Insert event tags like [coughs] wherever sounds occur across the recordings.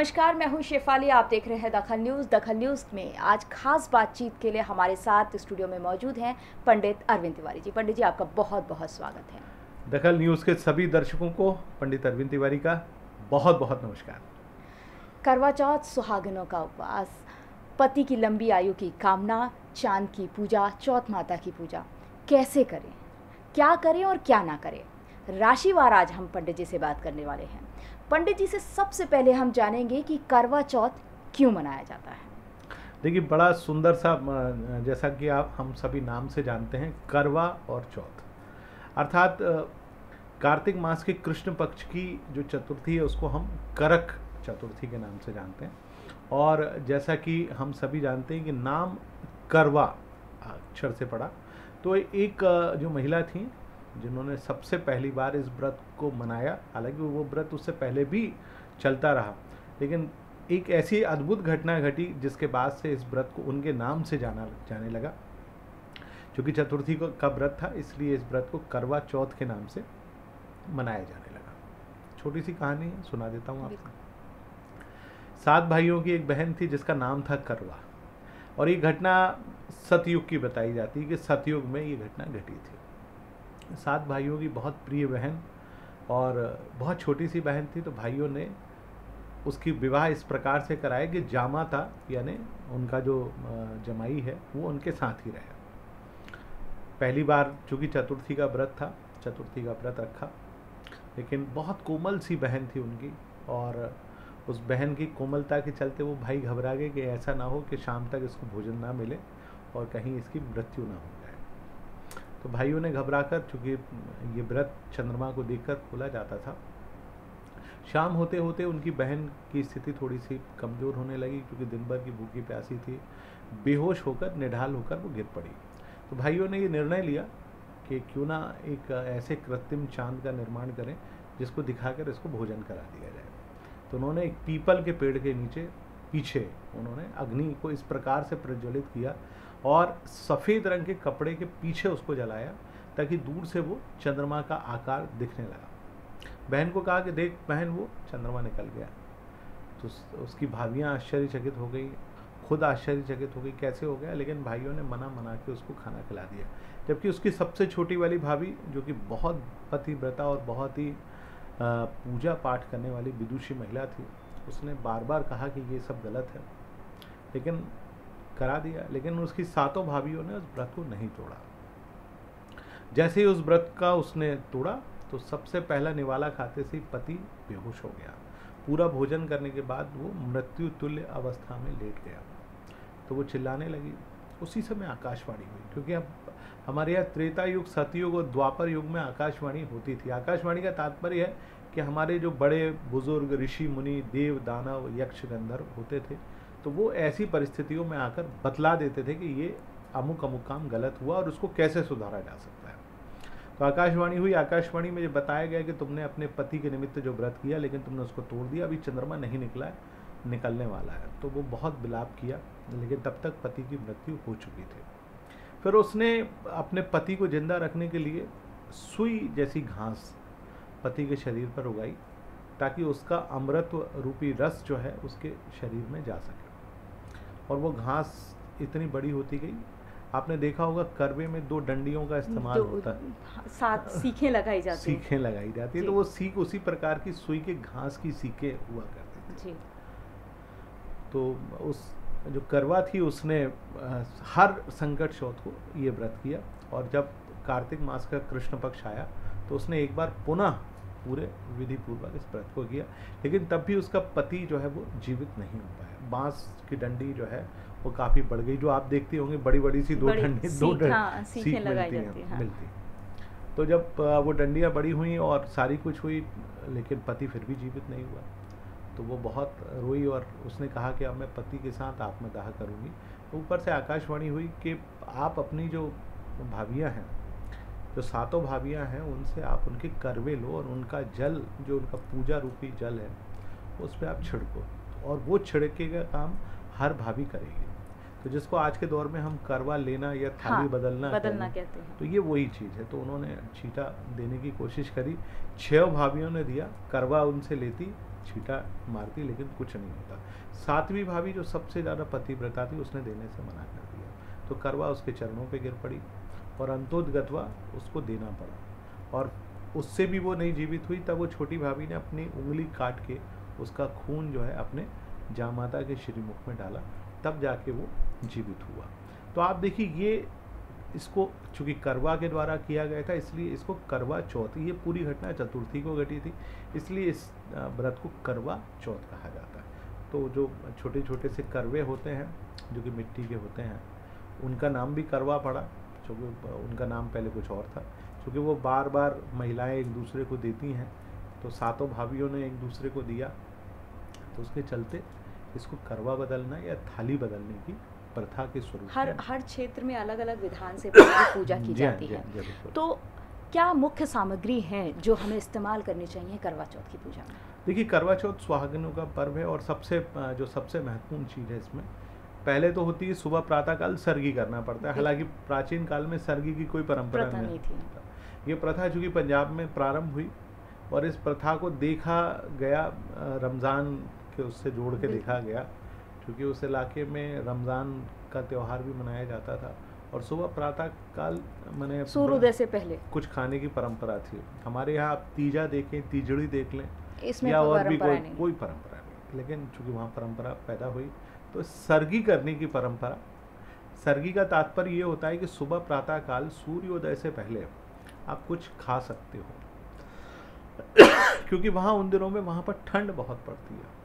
नमस्कार मैं हूँ शेफाली। आप देख रहे हैं दखल न्यूज़। दखल न्यूज़ में आज खास बातचीत के लिए हमारे साथ स्टूडियो में मौजूद हैं पंडित अरविंद तिवारी जी। पंडित जी आपका बहुत बहुत स्वागत है। दखल न्यूज़ के सभी दर्शकों को पंडित अरविंद तिवारी का बहुत बहुत नमस्कार। करवा चौथ सुहागनों का उपवास पति की लंबी आयु की कामना चाँद की पूजा चौथ माता की पूजा। कैसे करें? क्या करें और क्या ना करें? राशिवार आज हम पंडित जी से बात करने वाले हैं। पंडित जी से सबसे पहले हम जानेंगे कि करवा चौथ क्यों मनाया जाता है। देखिए, बड़ा सुंदर सा जैसा कि आप, हम सभी नाम से जानते हैं, करवा और चौथ। अर्थात कार्तिक मास के कृष्ण पक्ष की जो चतुर्थी है, उसको हम करक चतुर्थी के नाम से जानते हैं। और जैसा कि हम सभी जानते हैं कि नाम करवा अक्षर से पड़ा। तो एक जो महिला थी जिन्होंने सबसे पहली बार इस व्रत को मनाया, हालाँकि वो व्रत उससे पहले भी चलता रहा, लेकिन एक ऐसी अद्भुत घटना घटी जिसके बाद से इस व्रत को उनके नाम से जाना, जाने लगा। क्योंकि चतुर्थी को, का व्रत था, इसलिए इस व्रत को करवा चौथ के नाम से मनाया जाने लगा। छोटी सी कहानी सुना देता हूँ आपको। सात भाइयों की एक बहन थी जिसका नाम था करवा, और ये घटना सतयुग की बताई जाती है कि सतयुग में ये घटना घटी थी। सात भाइयों की बहुत प्रिय बहन और बहुत छोटी सी बहन थी तो भाइयों ने उसकी विवाह इस प्रकार से कराया कि जामा था, यानी उनका जो जमाई है, वो उनके साथ ही रहा। पहली बार चूँकि चतुर्थी का व्रत था, चतुर्थी का व्रत रखा, लेकिन बहुत कोमल सी बहन थी उनकी और उस बहन की कोमलता के चलते वो भाई घबरा गए कि ऐसा ना हो कि शाम तक इसको भोजन ना मिले और कहीं इसकी मृत्यु ना हो। तो भाइयों ने घबरा कर चूँकि ये व्रत चंद्रमा को देखकर खोला जाता था, शाम होते होते उनकी बहन की स्थिति थोड़ी सी कमज़ोर होने लगी, क्योंकि दिन भर की भूखी प्यासी थी। बेहोश होकर, निढाल होकर वो गिर पड़ी। तो भाइयों ने ये निर्णय लिया कि क्यों ना एक ऐसे कृत्रिम चाँद का निर्माण करें, जिसको दिखाकर इसको भोजन करा दिया जाए। तो उन्होंने एक पीपल के पेड़ के नीचे, पीछे उन्होंने अग्नि को इस प्रकार से प्रज्वलित किया और सफ़ेद रंग के कपड़े के पीछे उसको जलाया ताकि दूर से वो चंद्रमा का आकार दिखने लगा। बहन को कहा कि देख, बहन, वो चंद्रमा निकल गया। तो उसकी भाभियाँ आश्चर्यचकित हो गई। खुद आश्चर्यचकित हो गई, कैसे हो गया? लेकिन भाइयों ने मना मना के उसको खाना खिला दिया। जबकि उसकी सबसे छोटी वाली भाभी, जो कि बहुत पतिव्रता और बहुत ही पूजा पाठ करने वाली विदुषी महिला थी, उसने बार बार कहा कि ये सब गलत है। लेकिन करा दिया, लेकिन उसकी सातों भाभीियों ने उस व्रत को नहीं तोड़ा। जैसे ही उस व्रत का उसने तोड़ा तो सबसे पहला निवाला खाते से पति बेहोश हो गया। पूरा भोजन करने के बाद वो मृत्यु तुल्य अवस्था में लेट गया। तो वो चिल्लाने लगी। उसी समय आकाशवाणी हुई, क्योंकि अब हमारे यहाँ त्रेता युग, सतयुग और द्वापर युग में आकाशवाणी होती थी। आकाशवाणी का तात्पर्य है कि हमारे जो बड़े बुज़ुर्ग, ऋषि, मुनि, देव, दानव यक्ष गंधर्व होते थे तो वो ऐसी परिस्थितियों में आकर बतला देते थे कि ये अमुक अमुक काम गलत हुआ और उसको कैसे सुधारा जा सकता है। तो आकाशवाणी हुई, आकाशवाणी में ये बताया गया कि तुमने अपने पति के निमित्त जो व्रत किया, लेकिन तुमने उसको तोड़ दिया, अभी चंद्रमा नहीं निकला है, निकलने वाला है। तो वो बहुत बिलाप किया, लेकिन तब तक पति की मृत्यु हो चुकी थी। फिर उसने अपने पति को ज़िंदा रखने के लिए सुई जैसी घास पति के शरीर पर उगाई, ताकि उसका अमृत रूपी रस जो है उसके शरीर में जा सके। और वो घास इतनी बड़ी होती गई आपने देखा होगा करवे में दो डंडियों का इस्तेमाल होता है। सात सीखें लगाई जाती हैं। सीखें लगाई जाती है तो वो सीख उसी प्रकार की सुई के घास की सीखें हुआ करती थी। तो उस जो करवा थी उसने हर संकट शोध को ये व्रत किया और जब कार्तिक मास का कृष्ण पक्ष आया तो उसने एक बार पुनः पूरे विधि पूर्वक इस व्रत को किया। लेकिन तब भी उसका पति जो है वो जीवित नहीं हो पाया। बाँस की डंडी जो है वो काफ़ी बढ़ गई जो आप देखते होंगे बड़ी बड़ी सी दो डंडी दो डंडी हाँ, सीखें मिलती हैं, हैं। मिलती तो जब वो डंडियाँ बड़ी हुई और सारी कुछ हुई लेकिन पति फिर भी जीवित नहीं हुआ। तो वो बहुत रोई और उसने कहा कि अब मैं पति के साथ आत्मदाह करूँगी। ऊपर से आकाशवाणी हुई कि आप अपनी जो भाभियाँ हैं जो सातों भाभियाँ हैं उनसे आप उनके करवे लो और उनका जल जो उनका पूजा रूपी जल है उस पर आप छिड़को। और वो छिड़के का काम हर भाभी करेगी। तो जिसको आज के दौर में हम करवा लेना या थाली हाँ, बदलना बदलना कहते हैं। तो ये वही चीज़ है। तो उन्होंने छीटा देने की कोशिश करी। छह भाभियों ने दिया करवा उनसे लेती छीटा मारती लेकिन कुछ नहीं होता। सातवीं भाभी जो सबसे ज़्यादा पतिव्रता थी उसने देने से मना कर दिया। तो करवा उसके चरणों पे गिर पड़ी। और अंतोदगतवा उसको देना पड़ा। और उससे भी वो नहीं जीवित हुई, तब वो छोटी भाभी ने अपनी उंगली काट के उसका खून जो है अपने जामाता के श्रीमुख में डाला, तब जाके वो जीवित हुआ। तो आप देखिए, ये इसको चूँकि करवा के द्वारा किया गया था, इसलिए इसको करवा चौथ, ये पूरी घटना चतुर्थी को घटी थी, इसलिए इस व्रत को करवा चौथ कहा जाता है। तो जो छोटे छोटे से करवे होते हैं, जो कि मिट्टी के होते हैं, उनका नाम भी करवा पड़ा। क्योंकि उनका नाम पहले कुछ और था। क्योंकि वो बार बार महिलाएँ एक दूसरे को देती हैं तो सातों भाभीियों ने एक दूसरे को दिया। तो उसके चलते इसको करवा बदलना या थाली बदलने की प्रथा के स्वरूप हर हर क्षेत्र में अलग अलग विधान से [coughs] पूजा की हाँ, जाती है। हाँ। तो क्या मुख्य सामग्री हैं जो हमें इस्तेमाल करनी चाहिए करवा चौथ की पूजा में? देखिए करवा चौथ सुहागिनों का पर्व है और सबसे जो सबसे महत्वपूर्ण चीज़ है इसमें पहले तो होती है सुबह प्रातःकाल सर्गी करना पड़ता है। हालाँकि प्राचीन काल में सर्गी की कोई परंपरा नहीं नहीं थी। ये प्रथा चूँकि पंजाब में प्रारंभ हुई और इस प्रथा को देखा गया रमज़ान के उससे जोड़ के देखा गया क्योंकि उस इलाके में रमज़ान का त्यौहार भी मनाया जाता था और सुबह प्रातः काल मैंने सूर्योदय से पहले। कुछ खाने की परंपरा थी। हमारे यहाँ आप तीजा देखें तीजड़ी देख लें इसमें या और भी कोई कोई परंपरा नहीं। लेकिन चूँकि वहाँ परंपरा पैदा हुई तो सर्गी करने की परंपरा। सर्गी का तात्पर्य ये होता है कि सुबह प्रातः काल सूर्योदय से पहले आप कुछ खा सकते हो। क्योंकि वहाँ उन दिनों में वहाँ पर ठंड बहुत पड़ती है।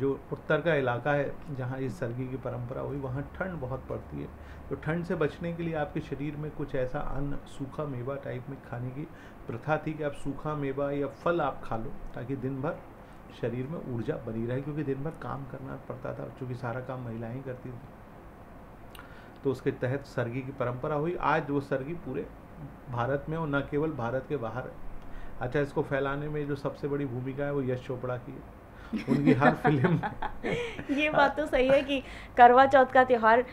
जो उत्तर का इलाका है, जहाँ इस सर्गी की परंपरा हुई, वहाँ ठंड बहुत पड़ती है। तो ठंड से बचने के लिए आपके शरीर में कुछ ऐसा अन्न, सूखा मेवा टाइप में खाने की प्रथा थी कि आप सूखा मेवा या फल आप खा लो, ताकि दिन भर शरीर में ऊर्जा बनी रहे क्योंकि दिन भर काम करना पड़ता था क्योंकि सारा काम महिलाएँ ही करती थी। तो उसके तहत सरगी की परंपरा हुई। आज वो सरगी पूरे भारत में और न केवल भारत के बाहर है। अच्छा इसको फैलाने में जो सबसे बड़ी भूमिका है वो यश चोपड़ा की है। उनकी हर [laughs] फ़िल्म। ये बात तो सही है कि करवा चौथ का त्यौहार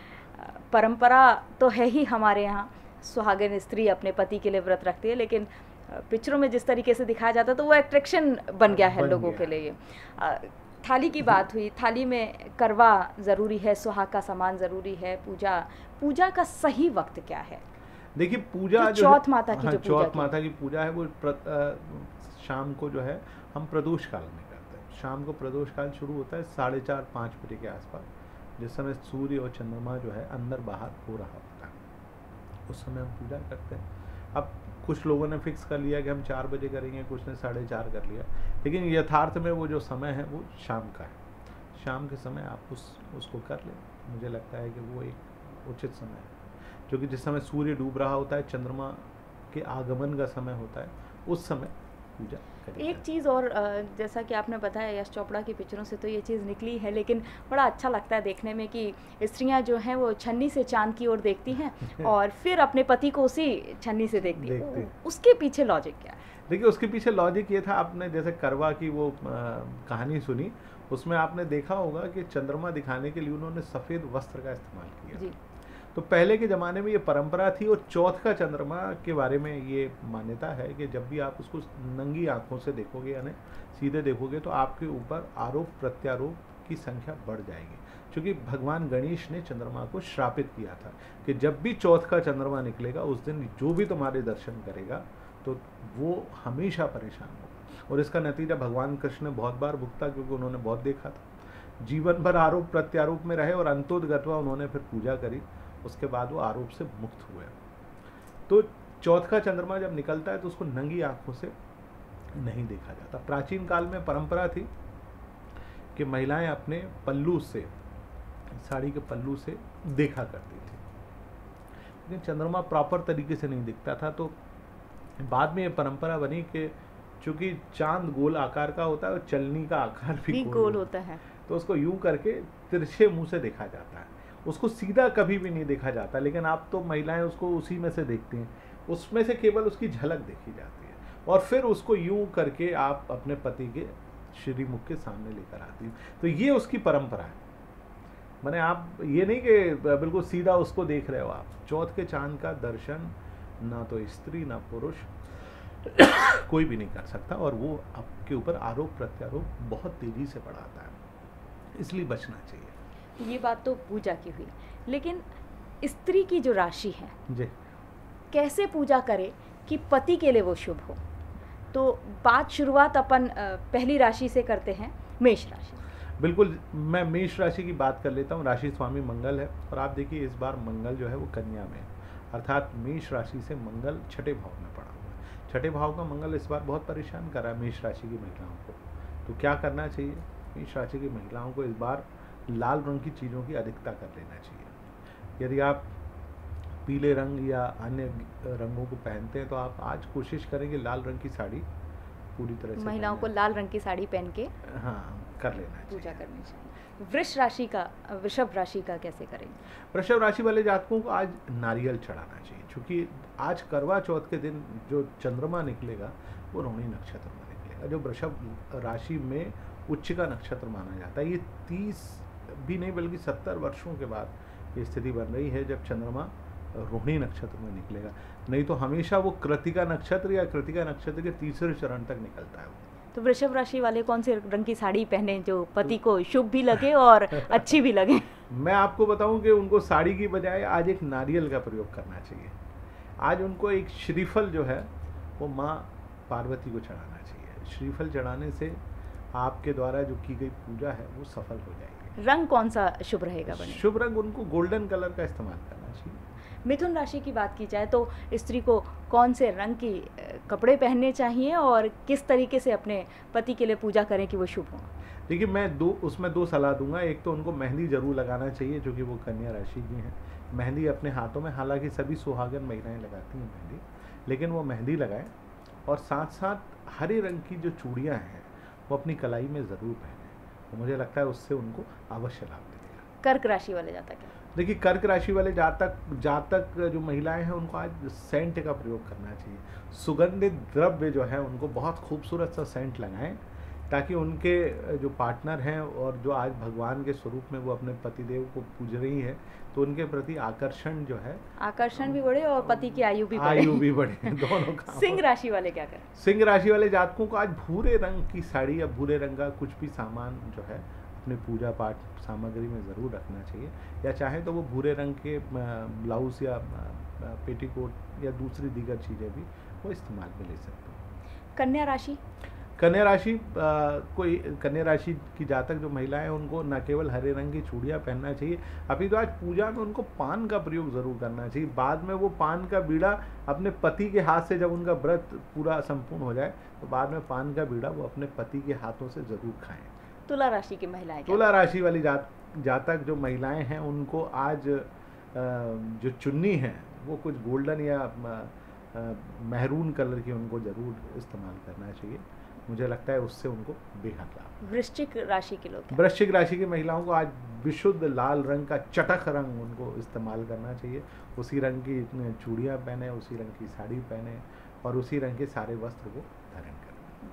परंपरा तो है ही हमारे यहाँ। सुहागिन स्त्री अपने पति के लिए व्रत रखती है लेकिन पिक्चरों में जिस तरीके से दिखाया जाता तो वो अट्रैक्शन बन गया है बन लोगों गया। के लिए। थाली की बात हुई थाली में करवा ज़रूरी है सुहाग का सामान ज़रूरी है पूजा पूजा का सही वक्त क्या है? देखिए पूजा जो चौथ माता की हाँ, जो चौथ माता की पूजा है वो प्र, अ, शाम को जो है हम प्रदोष काल में करते हैं। शाम को प्रदोष काल शुरू होता है साढ़े चार पाँच बजे के आसपास जिस समय सूर्य और चंद्रमा जो है अंदर बाहर हो रहा होता है। उस समय हम पूजा करते हैं। अब कुछ लोगों ने फिक्स कर लिया कि हम चार बजे करेंगे, कुछ ने साढ़े चार कर लिया। लेकिन यथार्थ में वो जो समय है, वो शाम का है। शाम के समय आप उस, उसको कर लें। मुझे लगता है कि वो एक उचित समय है। क्योंकि जिस समय सूर्य डूब रहा होता है, चंद्रमा के आगमन का समय होता है, उस समय पूजा एक चीज़ और जैसा कि आपने बताया यश चोपड़ा की पिक्चरों से तो ये चीज़ निकली है लेकिन बड़ा अच्छा लगता है देखने में कि स्त्रियाँ जो हैं वो छन्नी से चाँद की ओर देखती हैं [laughs] और फिर अपने पति को उसी छन्नी से देखती हैं। देखती हैं। उसके पीछे लॉजिक क्या है? देखिए उसके पीछे लॉजिक ये था आपने जैसे करवा की वो कहानी सुनी उसमें आपने देखा होगा कि चंद्रमा दिखाने के लिए उन्होंने सफ़ेद वस्त्र का इस्तेमाल किया। जी। तो पहले के ज़माने में ये परंपरा थी और चौथ का चंद्रमा के बारे में ये मान्यता है कि जब भी आप उसको नंगी आँखों से देखोगे यानी सीधे देखोगे तो आपके ऊपर आरोप प्रत्यारोप की संख्या बढ़ जाएगी। क्योंकि भगवान गणेश ने चंद्रमा को श्रापित किया था कि जब भी चौथ का चंद्रमा निकलेगा, उस दिन जो भी तुम्हारे दर्शन करेगा तो वो हमेशा परेशान होगा। और इसका नतीजा भगवान कृष्ण ने बहुत बार भुगता क्योंकि उन्होंने बहुत देखा था। जीवन भर आरोप प्रत्यारोप में रहे और अंतोदगतवा उन्होंने फिर पूजा करी। उसके बाद वो आरोप से मुक्त हुए तो चौथ का चंद्रमा जब निकलता है तो उसको नंगी आँखों से नहीं देखा जाता। प्राचीन काल में परंपरा थी कि महिलाएँ अपने पल्लू से साड़ी के पल्लू से देखा करती थी। लेकिन चंद्रमा प्रॉपर तरीके से नहीं दिखता था तो बाद में ये परंपरा बनी कि चूँकि चाँद गोल आकार का होता है और चलनी का आकार भी भी गोल गोल होता है होता है। तो उसको यूँ करके तिरछे मुँह से देखा जाता है। उसको सीधा कभी भी नहीं देखा जाता, लेकिन आप तो महिलाएँ उसको उसी में से देखती हैं। उसमें से केवल उसकी झलक देखी जाती है। और फिर उसको यूँ करके आप अपने पति के श्रीमुख के सामने लेकर आती हैं। तो ये उसकी परंपरा है। मैंने आप ये नहीं कि बिल्कुल सीधा उसको देख रहे हो आप। चौथ के चाँद का दर्शन, ना तो स्त्री, ना पुरुष, कोई भी नहीं कर सकता। और वो आपके ऊपर आरोप प्रत्यारोप बहुत तेज़ी से बढ़ाता है। इसलिए बचना चाहिए। ये बात तो पूजा की हुई। लेकिन स्त्री की जो राशि है जी। कैसे पूजा करे कि पति के लिए वो शुभ हो? तो बात शुरुआत अपन पहली राशि से करते हैं मेष राशि। बिल्कुल मैं मेष राशि की बात कर लेता हूँ। राशि स्वामी मंगल है और आप देखिए इस बार मंगल जो है वो कन्या में है। अर्थात मेष राशि से मंगल छठे भाव में पड़ा हुआ है। छठे भाव का मंगल इस बार बहुत परेशान कर रहा है मेष राशि की महिलाओं को। तो क्या करना चाहिए? मेष राशि की महिलाओं को इस बार लाल रंग की चीज़ों की अधिकता कर लेना चाहिए। यदि आप पीले रंग या अन्य रंगों को पहनते हैं तो आप आज कोशिश करेंगे लाल रंग की साड़ी पूरी तरह से महिलाओं को लाल रंग की साड़ी पहन के हाँ कर लेना चाहिए। पूजा करनी चाहिए। वृष राशि का वृषभ राशि का कैसे करेंगे? वृषभ राशि वाले जातकों को आज नारियल चढ़ाना चाहिए क्योंकि आज करवा चौथ के दिन जो चंद्रमा निकलेगा वो रोहिणी नक्षत्र में निकलेगा। जो वृषभ राशि में उच्च का नक्षत्र माना जाता है ये तीस भी नहीं बल्कि सत्तर वर्षों के बाद ये स्थिति बन रही है जब चंद्रमा रोहिणी नक्षत्र में निकलेगा। नहीं तो हमेशा वो कृतिका नक्षत्र या कृतिका नक्षत्र के तीसरे चरण तक निकलता है तो वृषभ राशि वाले कौन से रंग की साड़ी पहने जो पति को शुभ भी लगे और अच्छी भी लगे? [laughs] मैं आपको बताऊँ कि उनको साड़ी की बजाय आज एक नारियल का प्रयोग करना चाहिए। आज उनको एक श्रीफल जो है वो माँ पार्वती को चढ़ाना चाहिए। श्रीफल चढ़ाने से आपके द्वारा जो की गई पूजा है वो सफल हो जाएगी। रंग कौन सा शुभ रहेगा बने? शुभ रंग उनको गोल्डन कलर का इस्तेमाल करना चाहिए। मिथुन राशि की बात की जाए तो स्त्री को कौन से रंग की कपड़े पहनने चाहिए और किस तरीके से अपने पति के लिए पूजा करें कि वो शुभ हो? देखिए मैं दो उसमें दो सलाह दूँगा। एक तो उनको मेहंदी ज़रूर लगाना चाहिए जो कि वो कन्या राशि की हैं। मेहंदी अपने हाथों में हालाँकि सभी सुहागन महिलाएँ लगाती हैं मेहंदी लेकिन वो मेहंदी लगाएँ। और साथ साथ हरे रंग की जो चूड़ियाँ हैं वो अपनी कलाई में ज़रूर पहने। तो मुझे लगता है उससे उनको अवश्य लाभ मिलेगा। कर्क राशि वाले जातक देखिए कर्क राशि वाले जातक जातक जो महिलाएँ हैं उनको आज सेंट का प्रयोग करना चाहिए। सुगंधित द्रव्य जो है उनको बहुत खूबसूरत सा सेंट लगाएँ। ताकि उनके जो पार्टनर हैं और जो आज भगवान के स्वरूप में वो अपने पतिदेव को पूज रही हैं तो उनके प्रति आकर्षण जो है आकर्षण भी बढ़े और पति की आयु भी बढ़े। आयु भी बढ़े [laughs] दोनों का। सिंह राशि वाले क्या करें? सिंह राशि वाले जातकों को आज भूरे रंग की साड़ी या भूरे रंग का कुछ भी सामान जो है अपने पूजा पाठ सामग्री में ज़रूर रखना चाहिए। या चाहे तो वो भूरे रंग के ब्लाउज या पेटीकोट या दूसरी दीगर चीज़ें भी वो इस्तेमाल में ले सकते हैं। कन्या राशि? कन्या राशि कोई कन्या राशि की जातक जो महिलाएँ हैं उनको न केवल हरे रंग की चूड़ियाँ पहनना चाहिए अभी तो आज पूजा में उनको पान का प्रयोग ज़रूर करना चाहिए। बाद में वो पान का बीड़ा अपने पति के हाथ से जब उनका व्रत पूरा संपूर्ण हो जाए तो बाद में पान का बीड़ा वो अपने पति के हाथों से ज़रूर खाएँ। तुला राशि की महिलाएँ तुला राशि वाली जात जातक जो महिलाएँ हैं उनको आज जो चुन्नी है वो कुछ गोल्डन या महरून कलर की उनको ज़रूर इस्तेमाल करना चाहिए। मुझे लगता है उससे उनको बेहद लाभ। वृश्चिक राशि के लोग वृश्चिक राशि की महिलाओं को आज विशुद्ध लाल रंग का चटक रंग उनको इस्तेमाल करना चाहिए। उसी रंग की चूड़ियाँ पहने उसी रंग की साड़ी पहने और उसी रंग के सारे वस्त्र को धारण करें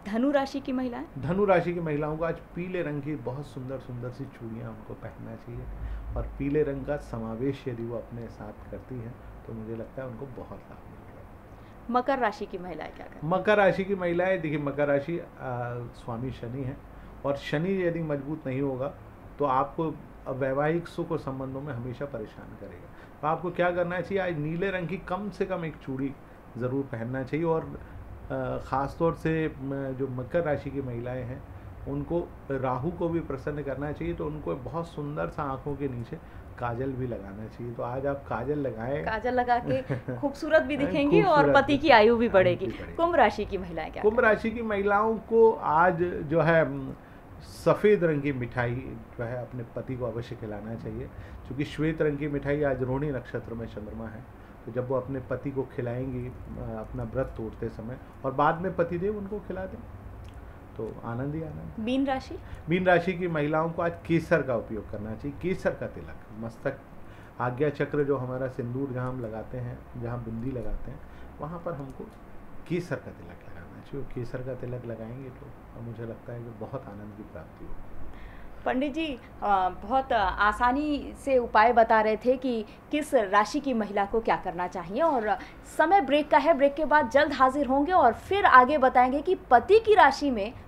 धनु राशि की महिलाएँ? धनु राशि की महिलाओं को आज पीले रंग की बहुत सुंदर सुंदर सी चूड़ियाँ उनको पहनना चाहिए और पीले रंग का समावेश यदि वो अपने साथ करती हैं तो मुझे लगता है उनको बहुत लाभ मकर राशि की महिलाएँ क्या करें मकर राशि की महिलाएँ, देखिए, मकर राशि स्वामी शनि है और शनि यदि मज़बूत नहीं होगा तो आपको वैवाहिक सुख और संबंधों में हमेशा परेशान करेगा। तो आपको क्या करना चाहिए, आज नीले रंग की कम से कम एक चूड़ी ज़रूर पहनना चाहिए और ख़ास तौर से जो मकर राशि की महिलाएँ हैं, उनको राहु को भी प्रसन्न करना चाहिए तो उनको बहुत सुंदर सा आँखों के नीचे काजल भी लगाना चाहिए। तो आज आप काजल लगाएँ। काजल लगा के [laughs] खूबसूरत भी हाँ, दिखेंगी और पति की आयु भी बढ़ेगी। कुंभ राशि की महिलाएँ क्या कुंभ राशि की महिलाओं को आज जो है सफ़ेद रंग की मिठाई जो है अपने पति को अवश्य खिलाना चाहिए। क्योंकि श्वेत रंग की मिठाई आज रोहिणी नक्षत्र में चंद्रमा है। तो जब वो अपने पति को खिलाएँगी अपना व्रत तोड़ते समय और बाद में पतिदेव उनको खिला दें। तो आनंद ही आनंद? मीन राशि? मीन राशि की महिलाओं को आज केसर का उपयोग करना चाहिए। केसर का तिलक मस्तक आज्ञा चक्र जो हमारा सिंदूर जहाँ हम लगाते हैं जहाँ बिंदी लगाते हैं वहाँ पर हमको केसर का तिलक लगाना चाहिए। केसर का तिलक लगाएँगे तो मुझे लगता है कि बहुत आनंद की प्राप्ति होगी। पंडित जी बहुत आसानी से उपाय बता रहे थे कि किस राशि की महिला को क्या करना चाहिए। और समय ब्रेक का है ब्रेक के बाद जल्द हाजिर होंगे और फिर आगे बताएँगे कि पति की राशि में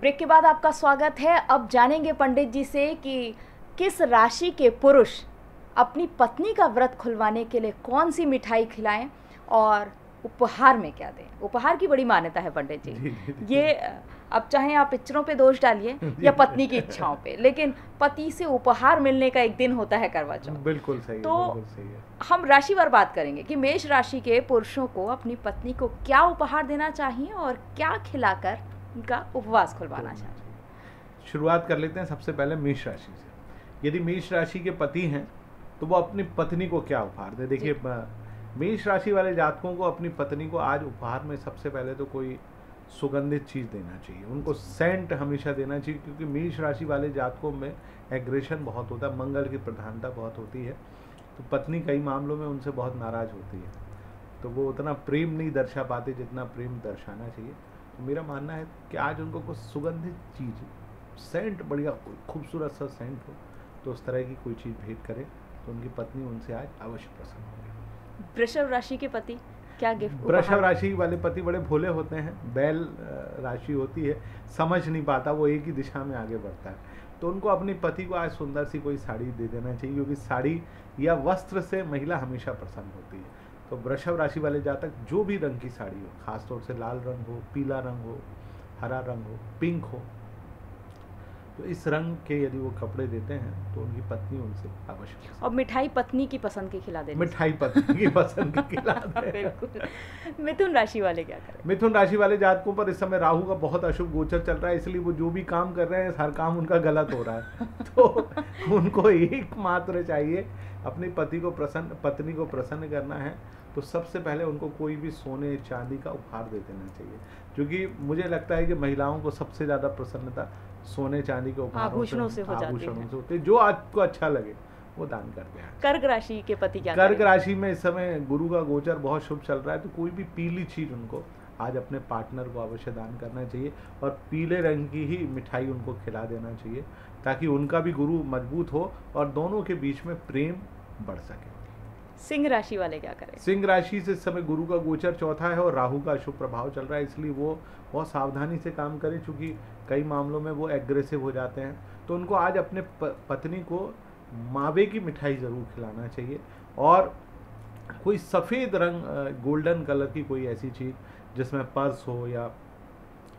ब्रेक के बाद आपका स्वागत है। अब जानेंगे पंडित जी से कि किस राशि के पुरुष अपनी पत्नी का व्रत खुलवाने के लिए कौन सी मिठाई खिलाएँ और उपहार में क्या दें। उपहार की बड़ी मान्यता है पंडित जी। ये अब चाहे आप पिक्चरों पे दोष डालिए [laughs] या पत्नी की इच्छाओं पे लेकिन पति से उपहार मिलने का एक दिन होता है करवा चौथ बिल्कुल सही तो बिल्कुल सही है। हम राशिवार बात करेंगे कि मेष राशि के पुरुषों को अपनी पत्नी को क्या उपहार देना चाहिए और क्या खिलाकर उनका उपवास खुलवाना चाहिए शुरुआत कर लेते हैं सबसे पहले मेष राशि से। यदि मेष राशि के पति हैं तो वो अपनी पत्नी को क्या उपहार दे? देखिए मेष राशि वाले जातकों को अपनी पत्नी को आज उपहार में सबसे पहले तो कोई सुगंधित चीज़ देना चाहिए। उनको सेंट हमेशा देना चाहिए क्योंकि मेष राशि वाले जातकों में एग्रेशन बहुत होता है मंगल की प्रधानता बहुत होती है। तो पत्नी कई मामलों में उनसे बहुत नाराज़ होती है। तो वो उतना प्रेम नहीं दर्शा पाते जितना प्रेम दर्शाना चाहिए। तो मेरा मानना है कि आज उनको कुछ सुगंधित चीज़ सेंट बढ़िया खूबसूरत सा सेंट हो तो उस तरह की कोई चीज़ भेंट करे तो उनकी पत्नी उनसे आज अवश्य प्रसन्न होगी। वृषभ राशि के पति क्या गिफ्ट वृषभ राशि वाले पति बड़े भोले होते हैं बैल राशि होती है समझ नहीं पाता वो एक ही दिशा में आगे बढ़ता है। तो उनको अपने पति को आज सुंदर सी कोई साड़ी दे देना चाहिए क्योंकि साड़ी या वस्त्र से महिला हमेशा प्रसन्न होती है। तो वृषभ राशि वाले जातक जो भी रंग की साड़ी हो, खासतौर से लाल रंग हो, पीला रंग हो, हरा रंग हो पिंक हो तो इस रंग के यदि वो कपड़े देते हैं तो उनकी पत्नी उनसे अवश्य और मिठाई पत्नी की पसंद की खिला देनी मिठाई पत्नी की पसंद की खिला [laughs] बिल्कुल। मिथुन राशि वाले क्या करें? मिथुन राशि वाले जातकों पर इस समय राहु का बहुत अशुभ गोचर चल रहा है इसलिए वो जो भी काम कर रहे हैं हर काम उनका गलत हो रहा है। [laughs] तो उनको एक मात्र चाहिए अपनी पति को प्रसन्न पत्नी को प्रसन्न करना है। तो सबसे पहले उनको कोई भी सोने चांदी का उपहार दे देना चाहिए। क्योंकि मुझे लगता है कि महिलाओं को सबसे ज़्यादा प्रसन्नता सोने चांदी के आभूषणों से हो आभूषणों से होते जो आपको अच्छा लगे वो दान कर दे कर्क राशि के पति क्या कर्क राशि में इस समय गुरु का गोचर बहुत शुभ चल रहा है तो कोई भी पीली चीज़ उनको आज अपने पार्टनर को अवश्य दान करना चाहिए और पीले रंग की ही मिठाई उनको खिला देना चाहिए ताकि उनका भी गुरु मज़बूत हो और दोनों के बीच में प्रेम बढ़ सके। सिंह राशि वाले क्या करें? सिंह राशि से इस समय गुरु का गोचर चौथा है और राहु का शुभ प्रभाव चल रहा है, इसलिए वो बहुत सावधानी से काम करें क्योंकि कई मामलों में वो एग्रेसिव हो जाते हैं। तो उनको आज अपने पत्नी को मावे की मिठाई ज़रूर खिलाना चाहिए। और कोई सफ़ेद रंग गोल्डन कलर की कोई ऐसी चीज़, जिसमें पर्स हो या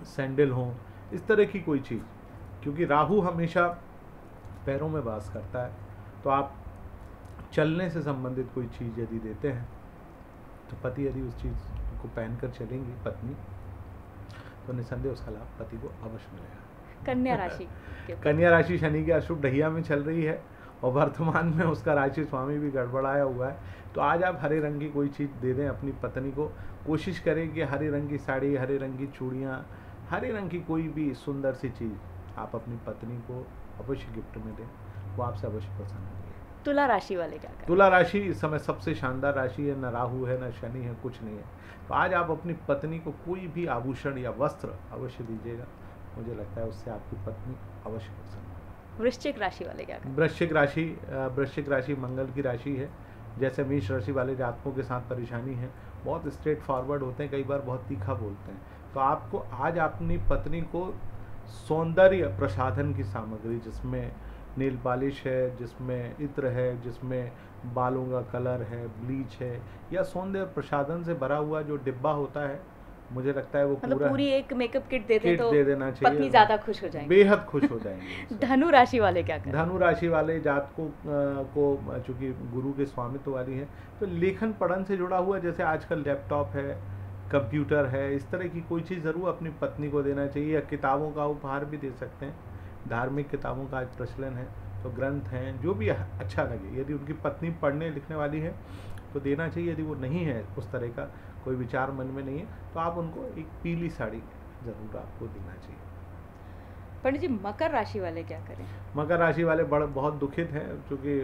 सैंडल हो, इस तरह की कोई चीज़। क्योंकि राहु हमेशा पैरों में वास करता है तो आप चलने से संबंधित कोई चीज़ यदि देते हैं तो पति यदि उस चीज़ को पहनकर चलेंगी पत्नी तो निसंदेह उसका लाभ पति को अवश्य मिलेगा। कन्या राशि कन्या राशि शनि के अशुभ ढहिया में चल रही है और वर्तमान में उसका राशि स्वामी भी गड़बड़ाया हुआ है तो आज आप हरे रंग की कोई चीज़ दे दें अपनी पत्नी को। कोशिश करें कि हरे रंग की साड़ी हरे रंग की चूड़ियाँ हरे रंग की कोई भी सुंदर सी चीज़ आप अपनी पत्नी को अवश्य गिफ्ट में दें वो आपसे अवश्य पसंद होगी। तुला राशि वाले क्या करें? तुला राशि इस समय सबसे शानदार राशि है न राहु है न शनि है कुछ नहीं है। तो आज आप अपनी पत्नी को कोई भी आभूषण या वस्त्र अवश्य दीजिएगा। मुझे लगता है उससे आपकी पत्नी अवश्य पसंद वृश्चिक राशि वाले क्या वृश्चिक राशि वृश्चिक राशि मंगल की राशि है। जैसे मेष राशि वाले जातकों के साथ परेशानी है बहुत स्ट्रेट फॉरवर्ड होते हैं कई बार बहुत तीखा बोलते हैं। तो आपको आज अपनी पत्नी को सौंदर्य प्रसाधन की सामग्री जिसमें नील पॉलिश है जिसमें इत्र है जिसमें बालों का कलर है ब्लीच है या सौंदर्य प्रसाधन से भरा हुआ जो डिब्बा होता है मुझे लगता है वो मतलब पूरा पूरी एक मेकअप किट दे दें तो दे देना चाहिए। पत्नी ज़्यादा खुश हो जाएँगी। बेहद खुश हो जाएँगे [laughs] धनु राशि वाले क्या करें? धनु राशि वाले जातकों अ, को चूँकि गुरु के स्वामित्व वाली है तो लेखन पढ़न से जुड़ा हुआ जैसे आजकल लैपटॉप है कंप्यूटर है इस तरह की कोई चीज़ ज़रूर अपनी पत्नी को देना चाहिए या किताबों का उपहार भी दे सकते हैं। धार्मिक किताबों का आज प्रचलन है तो ग्रंथ हैं जो भी अच्छा लगे। यदि उनकी पत्नी पढ़ने लिखने वाली है तो देना चाहिए। यदि वो नहीं है उस तरह का कोई विचार मन में नहीं है तो आप उनको एक पीली साड़ी ज़रूर आपको देना चाहिए। पंडित जी मकर राशि वाले क्या करें? मकर राशि वाले बड़े बहुत दुखित हैं क्योंकि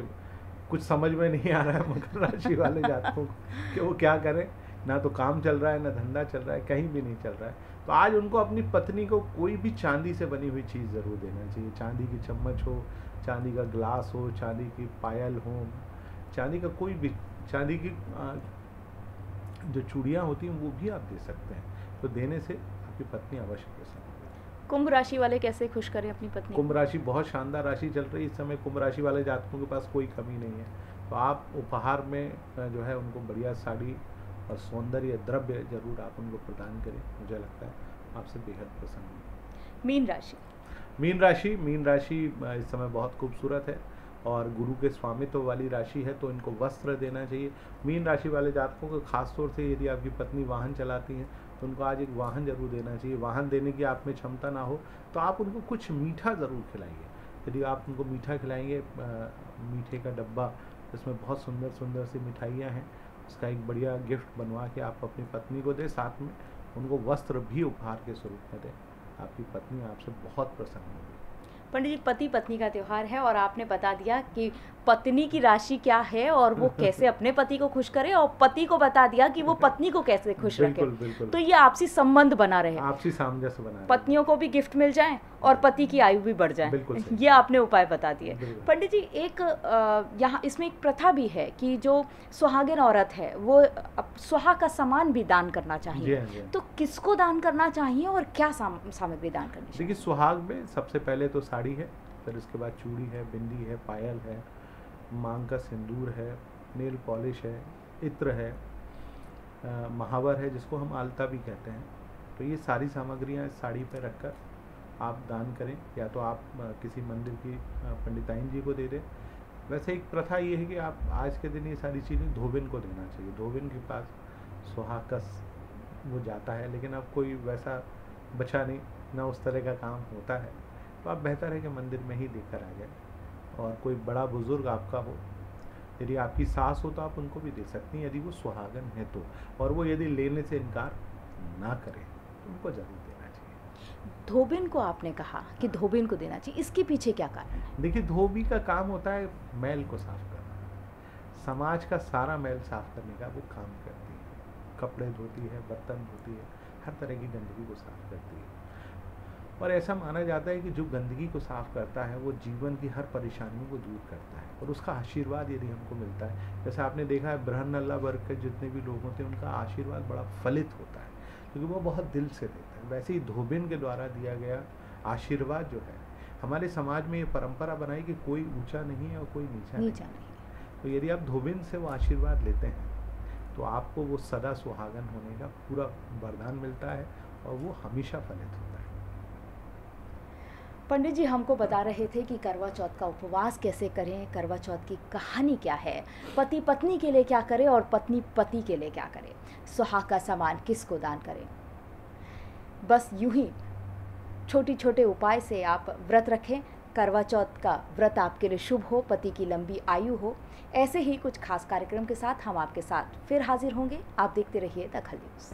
कुछ समझ में नहीं आ रहा है मकर राशि वाले जातकों को कि वो क्या करें। ना तो काम चल रहा है ना धंधा चल रहा है कहीं भी नहीं चल रहा है। तो आज उनको अपनी पत्नी को कोई भी चांदी से बनी हुई चीज़ ज़रूर देना चाहिए। चांदी की चम्मच हो चांदी का ग्लास हो चांदी की पायल हो चांदी का कोई भी चांदी की जो चूड़ियाँ होती हैं वो भी आप दे सकते हैं। तो देने से आपकी पत्नी अवश्य प्रसन्न कुंभ राशि वाले कैसे खुश करें अपनी पत्नी? कुंभ राशि बहुत शानदार राशि चल रही है। इस समय कुंभ राशि वाले जातकों के पास कोई कमी नहीं है। तो आप उपहार में जो है उनको बढ़िया साड़ी और सौंदर्य द्रव्य ज़रूर आप उनको प्रदान करें मुझे लगता है। आपसे बेहद प्रसन्न मीन राशि? मीन राशि मीन राशि इस समय बहुत खूबसूरत है और गुरु के स्वामित्व वाली राशि है तो इनको वस्त्र देना चाहिए। मीन राशि वाले जातकों को खास तौर से यदि आपकी पत्नी वाहन चलाती हैं तो उनको आज एक वाहन ज़रूर देना चाहिए। वाहन देने की आप में क्षमता ना हो तो आप उनको कुछ मीठा ज़रूर खिलाइए। यदि आप उनको मीठा खिलाएँगे मीठे का डब्बा जिसमें बहुत सुंदर सुंदर सी मिठाइयाँ हैं उसका एक बढ़िया गिफ्ट बनवा के आप अपनी पत्नी को दें, साथ में उनको वस्त्र भी उपहार के स्वरूप में दें। आपकी पत्नी आपसे बहुत प्रसन्न होगी। पंडित जी पति पत्नी का त्योहार है और आपने बता दिया कि पत्नी की राशि क्या है और वो [laughs] कैसे अपने पति को खुश करे और पति को बता दिया कि वो [laughs] पत्नी को कैसे खुश बिल्कुल, रखे। बिल्कुल। तो ये आपसी संबंध बना रहे। आपसी सामंजस्य बना रहे। पत्नियों को भी गिफ्ट मिल जाए और पति की आयु भी बढ़ जाए। ये आपने उपाय बता दिए। पंडित जी एक यहाँ इसमें एक प्रथा भी है कि जो सुहागिन औरत है वो सुहाग का सामान भी दान करना चाहिए। हाँ, हाँ। तो किसको दान करना चाहिए और क्या सामग्री दान करनी चाहिए? देखिए सुहाग में सबसे पहले तो साड़ी है फिर उसके बाद चूड़ी है बिंदी है पायल है मांग का सिंदूर है नेल पॉलिश है इत्र है अ, महावर है जिसको हम आलता भी कहते हैं। तो ये सारी सामग्रियाँ इस साड़ी पर रखकर आप दान करें या तो आप किसी मंदिर की पंडिताइन जी को दे दें। वैसे एक प्रथा ये है कि आप आज के दिन ये सारी चीज़ें धोबिन को देना चाहिए। धोबिन के पास सुहाग का स- वो जाता है लेकिन अब कोई वैसा बचा नहीं ना उस तरह का काम होता है। तो आप बेहतर है कि मंदिर में ही देकर आ जाए। और कोई बड़ा बुज़ुर्ग आपका हो यदि आपकी सास हो तो आप उनको भी दे सकती हैं यदि वो सुहागन है तो। और वो यदि लेने से इनकार ना करें तो उनको ज़रूर देना चाहिए। धोबिन को आपने कहा कि धोबिन को देना चाहिए। इसके पीछे क्या कारण है? देखिए धोबी का काम होता है मैल को साफ़ करना। समाज का सारा मैल साफ़ करने का वो काम करती है। कपड़े धोती है बर्तन धोती है हर तरह की गंदगी को साफ़ करती है। और ऐसा माना जाता है कि जो गंदगी को साफ़ करता है वो जीवन की हर परेशानियों को दूर करता है और उसका आशीर्वाद यदि हमको मिलता है। जैसे आपने देखा है ब्रहण अल्लाह वर्ग के जितने भी लोग होते हैं उनका आशीर्वाद बड़ा फलित होता है क्योंकि वो बहुत दिल से देता है। वैसे ही धोबिन के द्वारा दिया गया आशीर्वाद जो है हमारे समाज में ये परंपरा बनाई कि कोई ऊँचा नहीं है और कोई नीचा नहीं है। नहीं तो यदि आप धोबिन से वो आशीर्वाद लेते हैं तो आपको वो सदा सुहागन होने का पूरा वरदान मिलता है और वो हमेशा फलित होता है। पंडित जी हमको बता रहे थे कि करवा चौथ का उपवास कैसे करें, करवा चौथ की कहानी क्या है, पति पत्नी के लिए क्या करें और पत्नी पति के लिए क्या करें, सुहाग का सामान किसको दान करें? बस यूँ ही छोटी छोटे उपाय से आप व्रत रखें। करवा चौथ का व्रत आपके लिए शुभ हो, पति की लंबी आयु हो। ऐसे ही कुछ खास कार्यक्रम के साथ हम आपके साथ फिर हाजिर होंगे। आप देखते रहिए दखल न्यूज़।